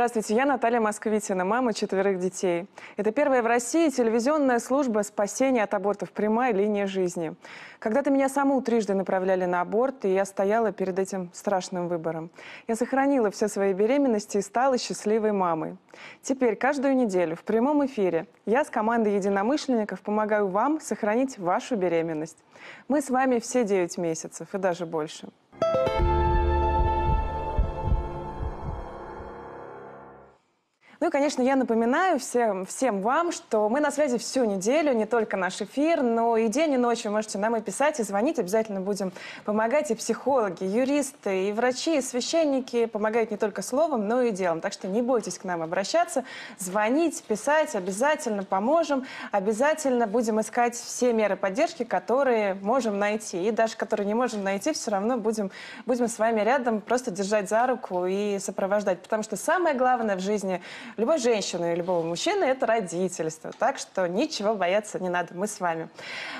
Здравствуйте, я Наталья Москвитина, мама четверых детей. Это первая в России телевизионная служба спасения от абортов «Прямая линия жизни». Когда-то меня саму трижды направляли на аборт, и я стояла перед этим страшным выбором. Я сохранила все свои беременности и стала счастливой мамой. Теперь каждую неделю в прямом эфире я с командой единомышленников помогаю вам сохранить вашу беременность. Мы с вами все 9 месяцев и даже больше. Ну и, конечно, я напоминаю всем, всем вам, что мы на связи всю неделю, не только наш эфир, но и день, и ночь вы можете нам и писать, и звонить. Обязательно будем помогать. И психологи, и юристы, и врачи, и священники помогают не только словом, но и делом. Так что не бойтесь к нам обращаться, звонить, писать. Обязательно поможем. Обязательно будем искать все меры поддержки, которые можем найти. И даже которые не можем найти, все равно будем, будем с вами рядом просто держать за руку и сопровождать. Потому что самое главное в жизни – любой женщины и любого мужчины – это родительство. Так что ничего бояться не надо, мы с вами.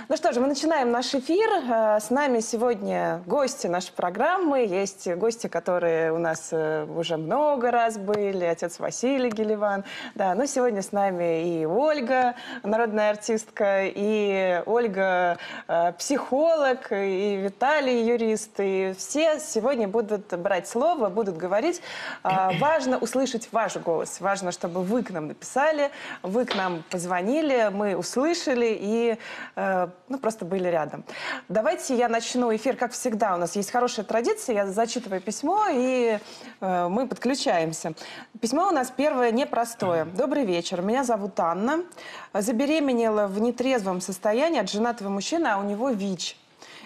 Ну что же, мы начинаем наш эфир. Э, с нами сегодня гости нашей программы. Есть гости, которые у нас э, уже много раз были. Отец Василий Гелеван. Да, но сегодня с нами и Ольга, народная артистка, и Ольга э, психолог, и Виталий юрист. И все сегодня будут брать слово, будут говорить. Важно услышать ваш голос, важно важно, чтобы вы к нам написали, вы к нам позвонили, мы услышали и э, ну, просто были рядом. Давайте я начну эфир, как всегда. У нас есть хорошая традиция. Я зачитываю письмо, и э, мы подключаемся. Письмо у нас первое непростое. Добрый вечер. Меня зовут Анна. Забеременела в нетрезвом состоянии от женатого мужчины, а у него ВИЧ.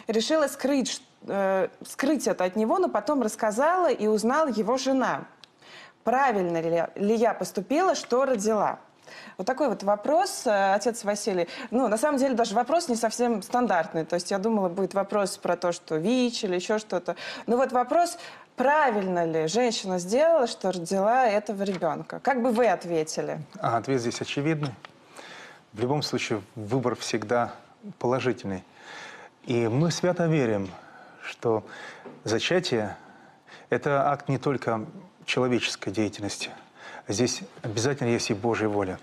Решила скрыть, э, скрыть это от него, но потом рассказала и узнала его жена правильно ли, ли я поступила, что родила. Вот такой вот вопрос, э, отец Василий. Ну, на самом деле, даже вопрос не совсем стандартный. То есть я думала, будет вопрос про то, что ВИЧ или еще что-то. Но вот вопрос, правильно ли женщина сделала, что родила этого ребенка? Как бы вы ответили? А, ответ здесь очевидный. В любом случае, выбор всегда положительный. И мы свято верим, что зачатие – это акт не только человеческой деятельности. Здесь обязательно есть и Божья воля.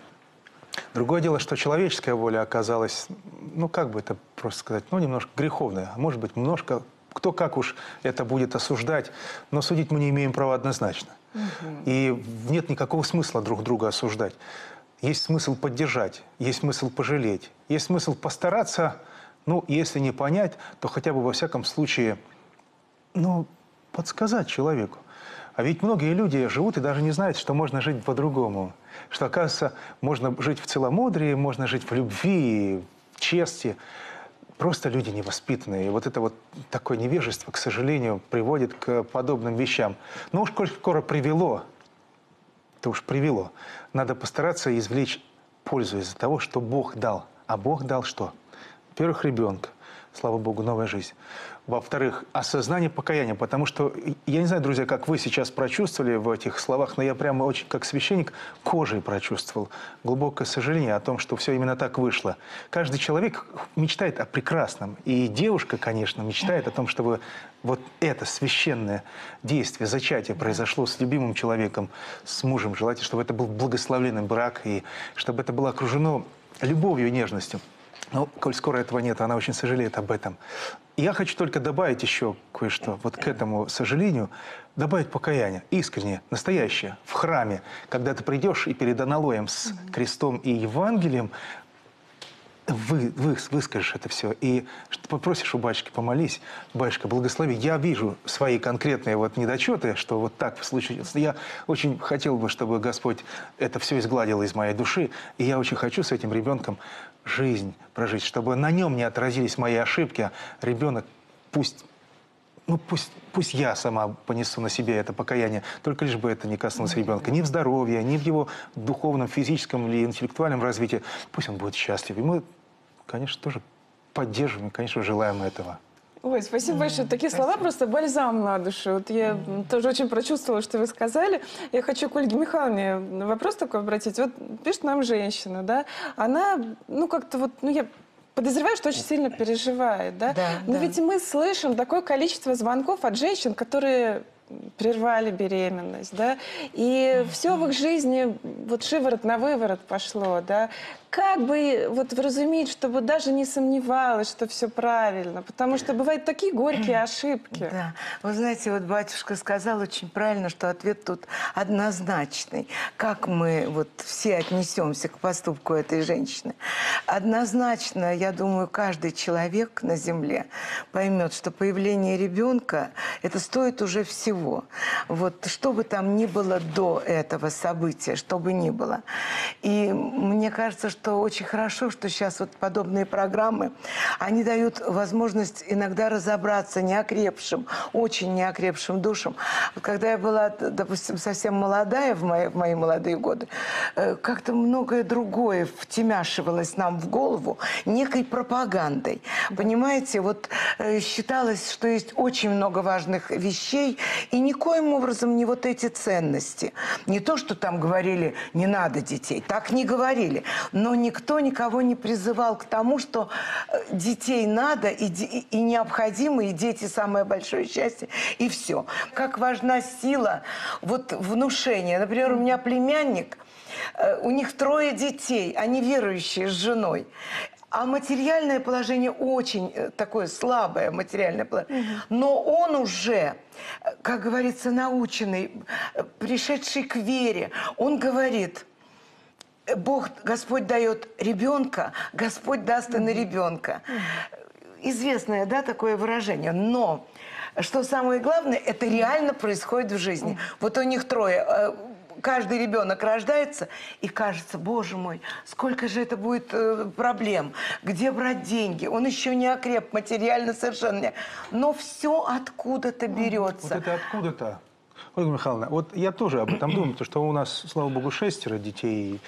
Другое дело, что человеческая воля оказалась, ну как бы это просто сказать, ну немножко греховная, а может быть немножко, кто как уж это будет осуждать, но судить мы не имеем права однозначно. Угу. И нет никакого смысла друг друга осуждать. Есть смысл поддержать, есть смысл пожалеть, есть смысл постараться, ну если не понять, то хотя бы во всяком случае, ну подсказать человеку. А ведь многие люди живут и даже не знают, что можно жить по-другому. Что, оказывается, можно жить в целомудрии, можно жить в любви, в чести. Просто люди невоспитанные. И вот это вот такое невежество, к сожалению, приводит к подобным вещам. Но уж коль скоро привело, то уж привело. Надо постараться извлечь пользу из-за того, что Бог дал. А Бог дал что? Во-первых, ребенка. Слава Богу, новая жизнь. Во-вторых, осознание покаяния, потому что, я не знаю, друзья, как вы сейчас прочувствовали в этих словах, но я прямо очень, как священник, кожей прочувствовал глубокое сожаление о том, что все именно так вышло. Каждый человек мечтает о прекрасном, и девушка, конечно, мечтает о том, чтобы вот это священное действие, зачатие произошло с любимым человеком, с мужем, желательно, чтобы это был благословленный брак, и чтобы это было окружено любовью и нежностью. Но, коль скоро этого нет, она очень сожалеет об этом. Я хочу только добавить еще кое-что. Вот к этому сожалению добавить покаяние. Искреннее, настоящее. В храме, когда ты придешь и перед аналоем с крестом и Евангелием, вы, вы, выскажешь это все. И попросишь у батюшки, помолись, батюшка, благослови. Я вижу свои конкретные вот недочеты, что вот так случилось. Я очень хотел бы, чтобы Господь это все изгладил из моей души. И я очень хочу с этим ребенком жизнь прожить, чтобы на нем не отразились мои ошибки. Ребенок пусть ну пусть, пусть я сама понесу на себе это покаяние, только лишь бы это не коснулось ребенка. Ни в здоровье, ни в его духовном, физическом или интеллектуальном развитии. Пусть он будет счастлив. И мы, конечно, тоже поддерживаем, конечно, желаем этого. Ой, спасибо большое. Такие слова просто бальзам на душу. Вот я тоже очень прочувствовала, что вы сказали. Я хочу к Ольге Михайловне вопрос такой обратить. Вот пишет нам женщина, да, она, ну как-то вот, ну я подозреваю, что очень сильно переживает, да? Да, Но да. ведь мы слышим такое количество звонков от женщин, которые прервали беременность, да, и все в их жизни вот шиворот на выворот пошло, да, как бы вот вразумить, чтобы даже не сомневалась, что все правильно, потому что бывают такие горькие ошибки. Да, вы знаете, вот батюшка сказал очень правильно, что ответ тут однозначный. Как мы вот все отнесемся к поступку этой женщины? Однозначно, я думаю, каждый человек на земле поймет, что появление ребенка это стоит уже всего. Вот что бы там ни было до этого события, что бы ни было. И мне кажется, что что очень хорошо, что сейчас вот подобные программы, они дают возможность иногда разобраться неокрепшим, очень неокрепшим душам. Когда я была, допустим, совсем молодая в мои, в мои молодые годы, э, как-то многое другое втемяшивалось нам в голову некой пропагандой. Понимаете, вот э, считалось, что есть очень много важных вещей, и никоим образом не вот эти ценности. Не то, что там говорили, не надо детей, так не говорили, но но никто никого не призывал к тому, что э, детей надо и, и необходимо, и дети самое большое счастье, и все. Как важна сила вот внушения. Например, у меня племянник, э, у них трое детей, они верующие с женой. А материальное положение очень э, такое слабое материальное положение. Но он уже, как говорится, наученный, пришедший к вере, он говорит – Бог, Господь дает ребенка, Господь даст и на ребенка. Известное, да, такое выражение. Но что самое главное, это реально происходит в жизни. Вот у них трое. Э, каждый ребенок рождается, и кажется, боже мой, сколько же это будет э, проблем, где брать деньги, он еще не окреп материально совершенно, но все откуда-то берется. Вот это откуда-то? Ольга Михайловна, вот я тоже об этом думаю, потому что у нас, слава богу, шестеро детей.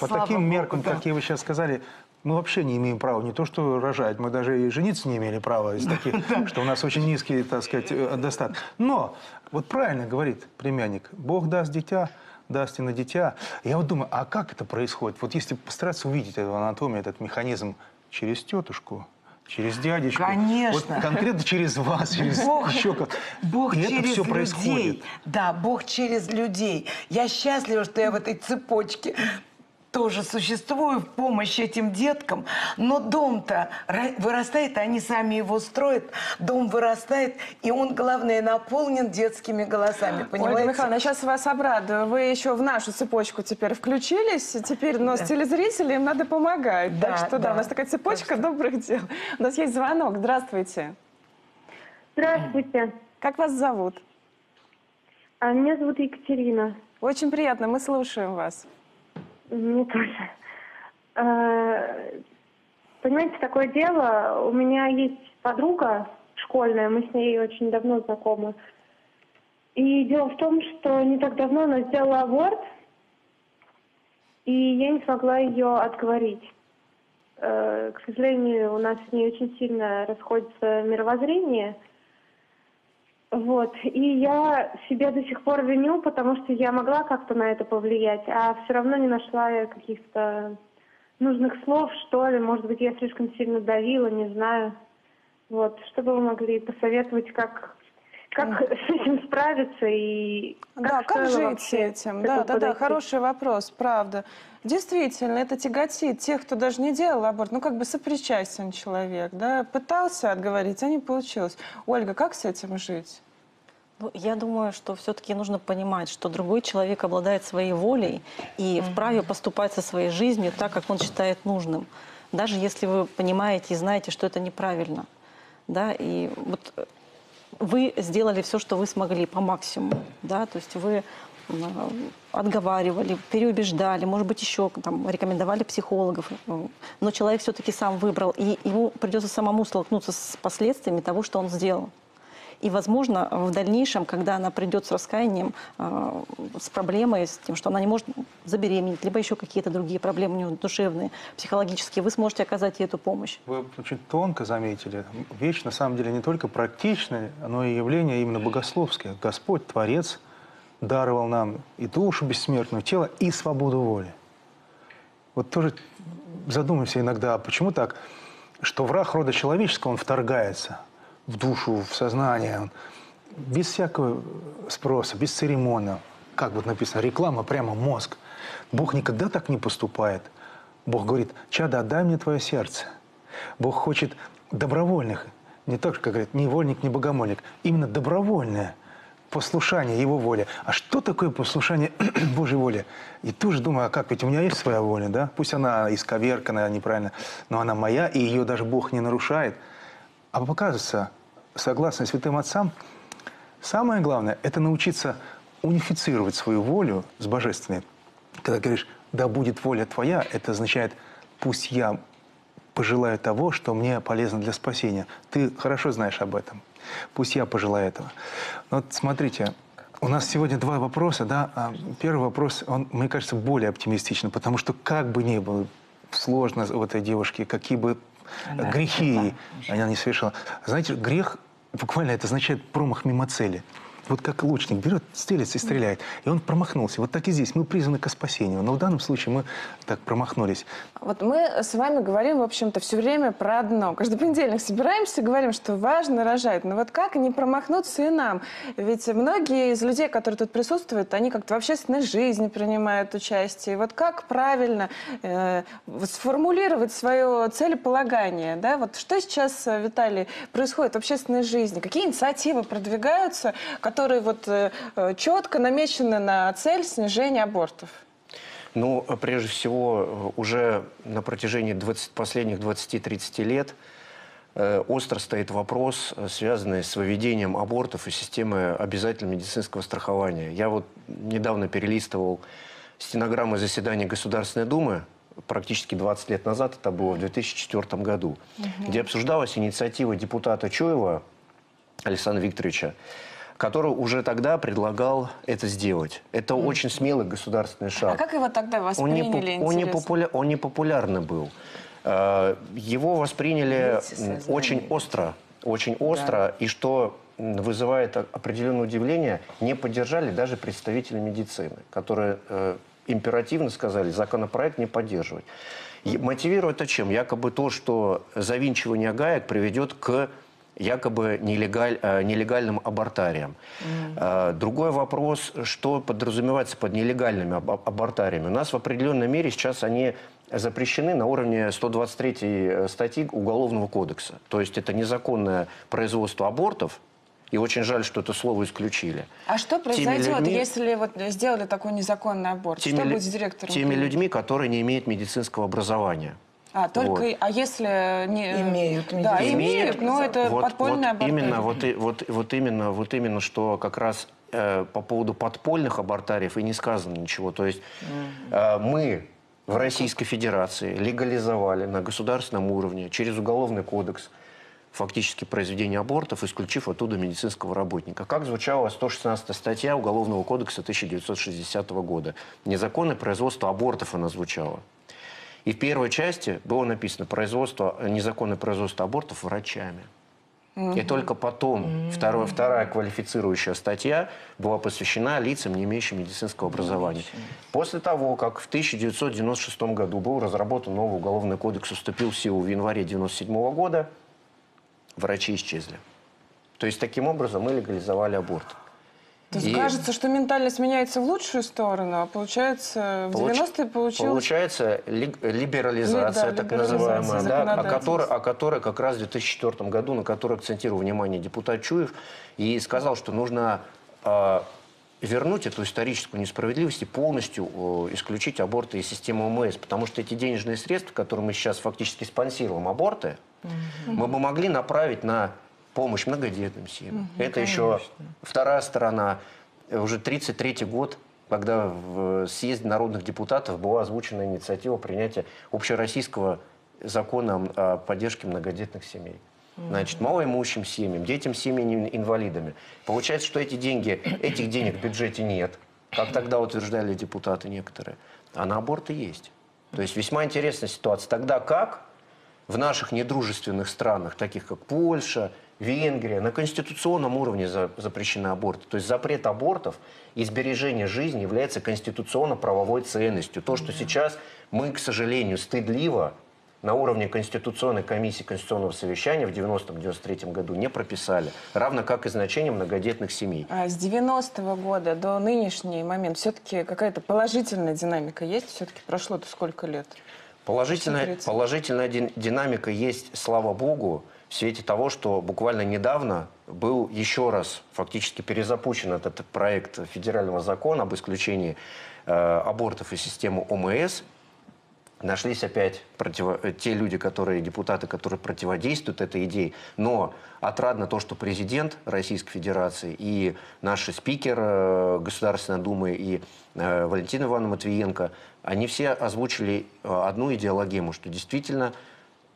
По Слава таким Богу, меркам, да. какие вы сейчас сказали, мы вообще не имеем права не то что рожать, мы даже и жениться не имели права из таких, что у нас очень низкий, так сказать, э, достаток. Но, вот правильно говорит племянник, Бог даст дитя, даст и на дитя. Я вот думаю, а как это происходит? Вот если постараться увидеть эту анатомию, этот механизм через тетушку, Через дядечку. Конечно. Вот конкретно через вас, через Бог, еще как. Бог и через это все людей. происходит. Да, Бог через людей. Я счастлива, что я в этой цепочке тоже существую в помощь этим деткам, но дом-то вырастает, они сами его строят, дом вырастает, и он, главное, наполнен детскими голосами, понимаете? Ольга Михайловна, сейчас вас обрадую. Вы еще в нашу цепочку теперь включились, теперь, но да. с телезрителям надо помогать. Да, так что да, да, у нас такая цепочка так добрых дел. У нас есть звонок. Здравствуйте. Здравствуйте. Как вас зовут? А, меня зовут Екатерина. Очень приятно, мы слушаем вас. Мне тоже. А, понимаете, такое дело, у меня есть подруга школьная, мы с ней очень давно знакомы. И дело в том, что не так давно она сделала аборт, и я не смогла ее отговорить. Э, к сожалению, у нас с ней очень сильно расходится мировоззрение – вот. И я себя до сих пор виню, потому что я могла как-то на это повлиять, а все равно не нашла каких-то нужных слов, что ли. Может быть, я слишком сильно давила, не знаю. Вот. Что бы вы могли посоветовать, как как с этим справиться и как да, как жить с этим? Да, да, да, хороший вопрос, правда. Действительно, это тяготит тех, кто даже не делал аборт, ну как бы сопричастен человек, да, пытался отговорить, а не получилось. Ольга, как с этим жить? Ну, я думаю, что все-таки нужно понимать, что другой человек обладает своей волей и вправе поступать со своей жизнью так, как он считает нужным, даже если вы понимаете и знаете, что это неправильно. Да? И вот вы сделали все, что вы смогли по максимуму, да, то есть вы отговаривали, переубеждали, может быть, еще там, рекомендовали психологов, но человек все-таки сам выбрал, и ему придется самому столкнуться с последствиями того, что он сделал. И, возможно, в дальнейшем, когда она придет с раскаянием, э, с проблемой, с тем, что она не может забеременеть, либо еще какие-то другие проблемы у нее душевные, психологические, вы сможете оказать ей эту помощь. Вы очень тонко заметили. Вещь, на самом деле, не только практичная, но и явление именно богословское. Господь, Творец, даровал нам и душу бессмертную, тело, и свободу воли. Вот тоже задумаемся иногда, а почему так, что враг рода человеческого, он вторгается – в душу, в сознание. без всякого спроса, без церемона, как вот написано, реклама прямо мозг. Бог никогда так не поступает. Бог говорит, чада, отдай мне твое сердце. Бог хочет добровольных, не так, как говорят, ни вольник, ни богомольник, именно добровольное послушание Его воле. А что такое послушание Божьей воле? И тоже думаю, а как, ведь у меня есть своя воля, да? Пусть она исковеркана, неправильно, но она моя, и ее даже Бог не нарушает. А показывается, согласно святым отцам, самое главное – это научиться унифицировать свою волю с божественной. Когда говоришь «да будет воля твоя», это означает «пусть я пожелаю того, что мне полезно для спасения». Ты хорошо знаешь об этом. Пусть я пожелаю этого. Но вот смотрите, у нас сегодня два вопроса, да. А Первый вопрос, он, мне кажется, более оптимистичный, потому что как бы ни было сложно у этой девушки, какие бы Да, грехи она не совершила. Знаете, грех буквально это означает промах мимо цели. Вот как лучник берет, стелится и стреляет. И он промахнулся. Вот так и здесь. Мы призваны к спасению. Но в данном случае мы так промахнулись. Вот мы с вами говорим, в общем-то, все время про одно. Каждый понедельник собираемся и говорим, что важно рожать. Но вот как не промахнуться и нам? Ведь многие из людей, которые тут присутствуют, они как-то в общественной жизни принимают участие. И вот как правильно э, сформулировать свое целеполагание? Да? Вот что сейчас, э, Виталий, происходит в общественной жизни? Какие инициативы продвигаются, которые вот э, э, четко намечены на цель снижения абортов? Ну, прежде всего, э, уже на протяжении 20, последних 20-30 лет остро стоит вопрос, связанный с выведением абортов из системы обязательного медицинского страхования. Я вот недавно перелистывал стенограммы заседания Государственной Думы, практически 20 лет назад, это было в 2004 году, где обсуждалась инициатива депутата Чуева Александра Викторовича, который уже тогда предлагал это сделать. Это очень смелый государственный шаг А как его тогда он не, восприняли, он, не популя- он не популярный был. Э, Его восприняли Видите, очень остро, очень остро, и что вызывает определенное удивление, не поддержали даже представители медицины, которые э, императивно сказали, законопроект не поддерживать. И мотивирует это чем? Якобы то, что завинчивание гаек приведет к якобы нелегаль, э, нелегальным абортариям. Э, Другой вопрос, что подразумевается под нелегальными аб- абортариями. У нас в определенной мере сейчас они запрещены на уровне 123 статьи Уголовного кодекса. То есть это незаконное производство абортов, и очень жаль, что это слово исключили. А что произойдет, людьми- если вот сделали такой незаконный аборт? Теми, что будет с директором? теми людьми, которые не имеют медицинского образования. А, только, Вот. а если не... Имеют Да, медицинский имеют, но это вот, подпольная вот именно, вот, вот, вот именно, вот именно, что как раз э, по поводу подпольных абортариев и не сказано ничего. То есть э, мы в Российской Федерации легализовали на государственном уровне через уголовный кодекс фактически произведение абортов, исключив оттуда медицинского работника. Как звучала 116 статья Уголовного кодекса 1960 года. Незаконное производство абортов она звучала. И в первой части было написано производство, незаконное производство абортов врачами. И только потом второе, вторая квалифицирующая статья была посвящена лицам, не имеющим медицинского образования. После того, как в 1996 году был разработан новый уголовный кодекс, вступил в силу в январе 1997 года, врачи исчезли. То есть таким образом мы легализовали аборт. То есть И кажется, что ментальность меняется в лучшую сторону, а получается в Получ- 90-е получилось... Получается ли- либерализация, Ли- да, так либерализация называемая, да, о которой, о которой как раз в 2004 году, на которой акцентировал внимание депутат Чуев, и сказал, что нужно а, вернуть эту историческую несправедливость и полностью о, исключить аборты из системы ОМС, потому что эти денежные средства, которые мы сейчас фактически спонсируем аборты, мы бы могли направить на помощь многодетным семьям. Это еще вторая сторона. Уже 33 год, когда в съезде народных депутатов была озвучена инициатива принятия общероссийского закона о поддержке многодетных семей. Значит, малоимущим семьям, детям с семьями инвалидами. Получается, что эти деньги, этих денег в бюджете нет, как тогда утверждали депутаты некоторые, а на аборты есть. То есть весьма интересная ситуация. Тогда как в наших недружественных странах, таких как Польша, Венгрия, на конституционном уровне за- запрещены аборты. То есть запрет абортов и сбережение жизни является конституционно-правовой ценностью. То, что сейчас мы, к сожалению, стыдливо на уровне Конституционной комиссии Конституционного совещания в 90-93 году не прописали. Равно как и значение многодетных семей. А с 90-го года до нынешний момент все-таки какая-то положительная динамика есть? Все-таки прошло-то сколько лет? Положительная, 30. положительная дин- динамика есть, слава богу, в свете того, что буквально недавно был еще раз фактически перезапущен этот проект федерального закона об исключении э, абортов из системы ОМС. Нашлись опять противо- э, те люди, которые, депутаты, которые противодействуют этой идее. Но отрадно то, что президент Российской Федерации и наш спикер э, Государственной Думы и Валентина Ивановна Матвиенко, они все озвучили одну идеологему, что действительно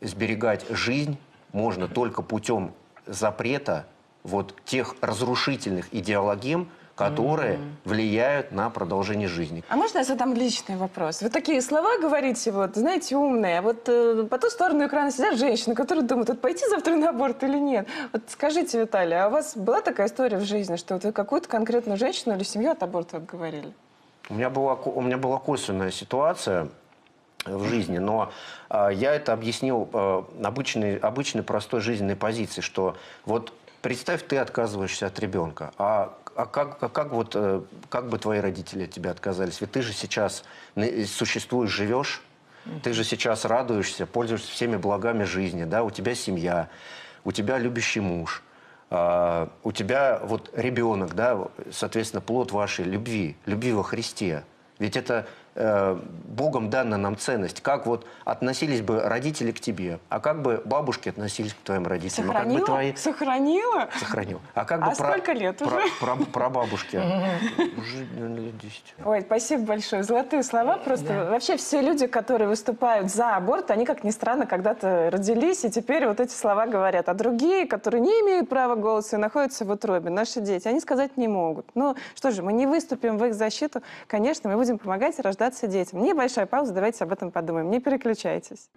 сберегать жизнь можно только путем запрета вот тех разрушительных идеологем, которые влияют на продолжение жизни. А можно я задам личный вопрос? Вы такие слова говорите, вот, знаете, умные, а вот э, по ту сторону экрана сидят женщины, которые думают, вот пойти завтра на аборт или нет. Вот скажите, Виталий, а у вас была такая история в жизни, что вот вы какую-то конкретную женщину или семью от аборта отговорили? У меня была, у меня была косвенная ситуация в жизни, но а, я это объяснил а, обычной, обычной простой жизненной позиции, что вот представь, ты отказываешься от ребенка, а, а как, а как, вот, э, как бы твои родители от тебя отказались? Ведь ты же сейчас на- существуешь, живешь, ты же сейчас радуешься, пользуешься всеми благами жизни, да, у тебя семья, у тебя любящий муж, а, у тебя вот ребенок, да, соответственно, плод вашей любви, любви во Христе. Ведь это э, Богом данная нам ценность. Как вот относились бы родители к тебе, а как бы бабушки относились к твоим родителям, а как бы Сохранила? твои... Сохранила? Сохранил. А как А бы сколько лет про, уже? про, про бабушки? Уже, наверное, лет 10. Ой, спасибо большое. Золотые слова. Просто вообще все люди, которые выступают за аборт, они, как ни странно, когда-то родились, и теперь вот эти слова говорят. А другие, которые не имеют права голоса и находятся в утробе, наши дети, они сказать не могут. Ну что же, мы не выступим в их защиту. Конечно, мы будем помогать рождаться детям. Небольшая пауза, давайте об этом подумаем. Не переключайтесь.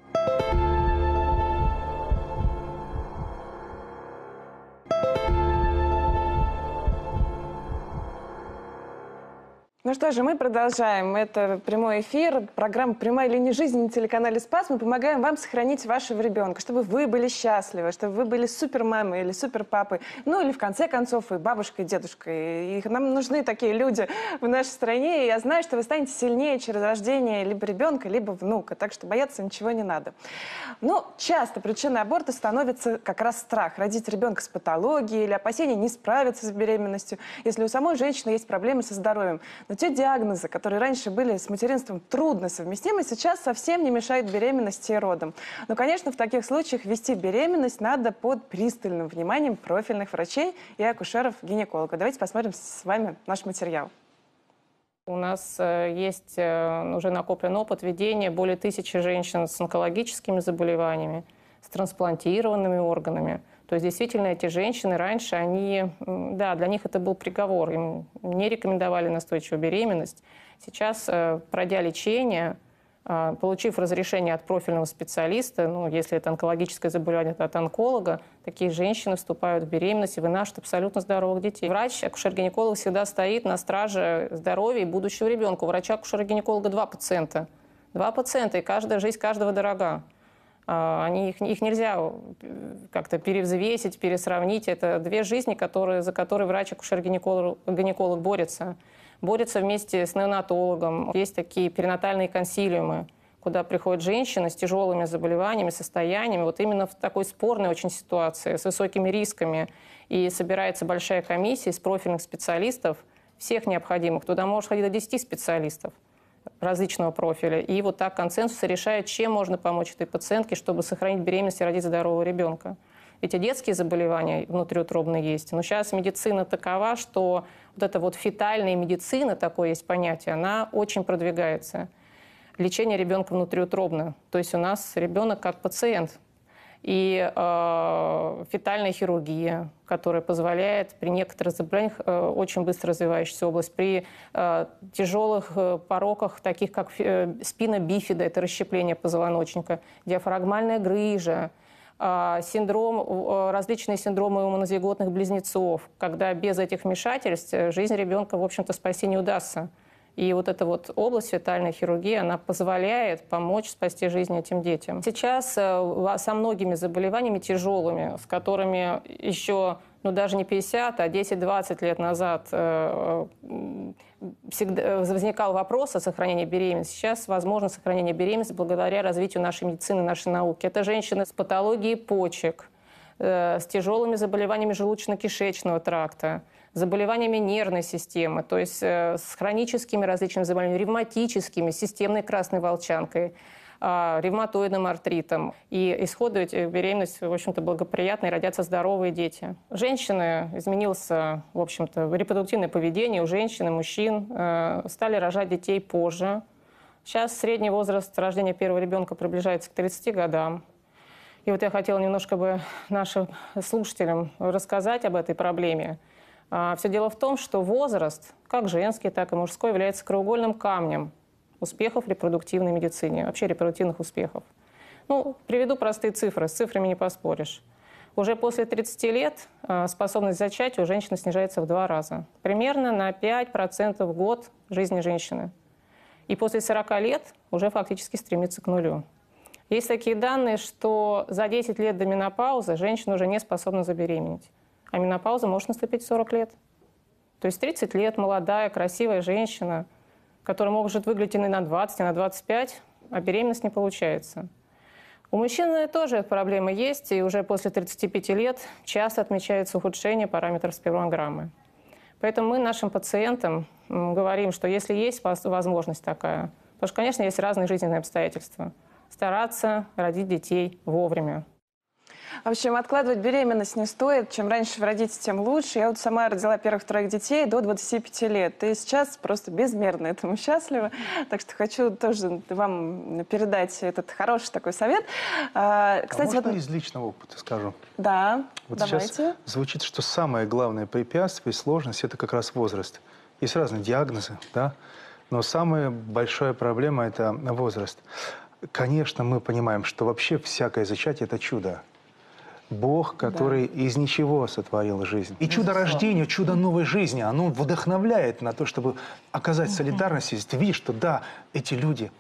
Ну что же, мы продолжаем. Это прямой эфир, программа «Прямая линия жизни» на телеканале «Спас». Мы помогаем вам сохранить вашего ребенка, чтобы вы были счастливы, чтобы вы были супермамой или суперпапой. Ну или в конце концов и бабушкой, и дедушкой. И нам нужны такие люди в нашей стране. И я знаю, что вы станете сильнее через рождение либо ребенка, либо внука. Так что бояться ничего не надо. Но часто причиной аборта становится как раз страх. Родить ребенка с патологией или опасение не справиться с беременностью, если у самой женщины есть проблемы со здоровьем. Но те диагнозы, которые раньше были с материнством трудно совместимы, сейчас совсем не мешают беременности и родам. Но, конечно, в таких случаях вести беременность надо под пристальным вниманием профильных врачей и акушеров-гинекологов. Давайте посмотрим с вами наш материал. У нас э, есть э, уже накоплен опыт ведения более тысячи женщин с онкологическими заболеваниями, с трансплантированными органами. То есть действительно эти женщины раньше, они, да, для них это был приговор, им не рекомендовали настойчивую беременность. Сейчас, э, пройдя лечение, э, получив разрешение от профильного специалиста, ну, если это онкологическое заболевание, то от онколога, такие женщины вступают в беременность и вынашивают абсолютно здоровых детей. Врач, акушер-гинеколог всегда стоит на страже здоровья и будущего ребенка. У врача акушера-гинеколога два пациента. Два пациента, и каждая жизнь каждого дорога. А, Они, их, их нельзя э, как-то перевзвесить, пересравнить. Это две жизни, которые, за которые врач акушер-гинеколог гинеколог борется. Борется вместе с неонатологом. Есть такие перинатальные консилиумы, куда приходят женщины с тяжелыми заболеваниями, состояниями, вот именно в такой спорной очень ситуации, с высокими рисками. И собирается большая комиссия из профильных специалистов, всех необходимых. Туда может ходить до 10 специалистов различного профиля. И вот так консенсус решает, чем можно помочь этой пациентке, чтобы сохранить беременность и родить здорового ребенка. Ведь и детские заболевания внутриутробные есть. Но сейчас медицина такова, что вот эта вот фетальная медицина, такое есть понятие, она очень продвигается. Лечение ребенка внутриутробно. То есть у нас ребенок как пациент. И э, фетальная хирургия, которая позволяет при некоторых заболеваниях э, очень быстро развивающаяся область, при э, тяжелых э, пороках, таких как э, спина бифида, это расщепление позвоночника, диафрагмальная грыжа, э, синдром, э, различные синдромы у монозиготных близнецов, когда без этих вмешательств э, жизнь ребенка, в общем-то, спасти не удастся. И вот эта вот область фетальной хирургии, она позволяет помочь спасти жизнь этим детям. Сейчас э, со многими заболеваниями тяжелыми, с которыми еще ну, даже не 50, а 10-20 лет назад э, всегда возникал вопрос о сохранении беременности. Сейчас возможно сохранение беременности благодаря развитию нашей медицины, нашей науки. Это женщины с патологией почек, э, с тяжелыми заболеваниями желудочно-кишечного тракта, заболеваниями нервной системы, то есть э, с хроническими различными заболеваниями, ревматическими, системной красной волчанкой, э, ревматоидным артритом. И исходы беременность, в общем-то, благоприятные, родятся здоровые дети. Женщины, изменился, в общем-то, репродуктивное поведение у женщин и мужчин, э, стали рожать детей позже. Сейчас средний возраст рождения первого ребенка приближается к 30 годам. И вот я хотела немножко бы нашим слушателям рассказать об этой проблеме. А, Все дело в том, что возраст, как женский, так и мужской, является краеугольным камнем успехов в репродуктивной медицине, вообще репродуктивных успехов. Ну, приведу простые цифры, с цифрами не поспоришь. Уже после 30 лет а, способность зачать у женщины снижается в два раза. Примерно на 5% в год жизни женщины. И после 40 лет уже фактически стремится к нулю. Есть такие данные, что за 10 лет до менопаузы женщина уже не способна забеременеть а менопауза может наступить в 40 лет. То есть 30 лет молодая, красивая женщина, которая может выглядеть и на 20, и на 25, а беременность не получается. У мужчин тоже эта проблема есть, и уже после 35 лет часто отмечается ухудшение параметров спермограммы. Поэтому мы нашим пациентам говорим, что если есть возможность такая, потому что, конечно, есть разные жизненные обстоятельства, стараться родить детей вовремя. В общем, откладывать беременность не стоит. Чем раньше вы родите, тем лучше. Я вот сама родила первых троих детей до 25 лет. И сейчас просто безмерно этому счастлива. Так что хочу тоже вам передать этот хороший такой совет. А, кстати, а можно вот... из личного опыта скажу? Да, вот давайте. Сейчас звучит, что самое главное препятствие, сложность – это как раз возраст. Есть разные диагнозы, да? Но самая большая проблема – это возраст. Конечно, мы понимаем, что вообще всякое зачатие – это чудо. Бог, который да. из ничего сотворил жизнь. И чудо рождения, чудо новой жизни, оно вдохновляет на то, чтобы оказать солидарность. И ты видишь, что да, эти люди